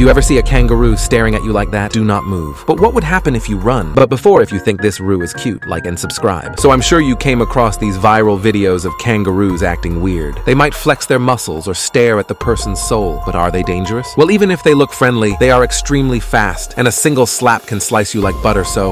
you ever see a kangaroo staring at you like that, do not move. But what would happen if you run? But before, if you think this roo is cute, like and subscribe. So I'm sure you came across these viral videos of kangaroos acting weird. They might flex their muscles or stare at the person's soul, but are they dangerous? Well, even if they look friendly, they are extremely fast, and a single slap can slice you like butter, so